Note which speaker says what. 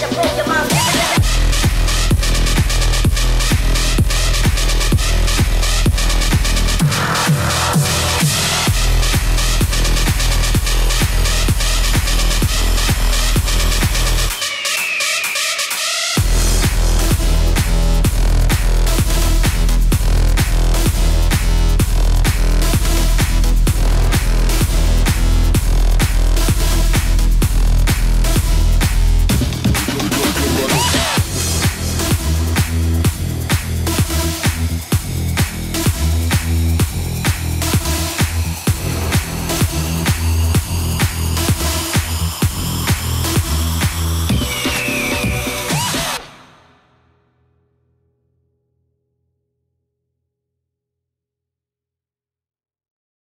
Speaker 1: the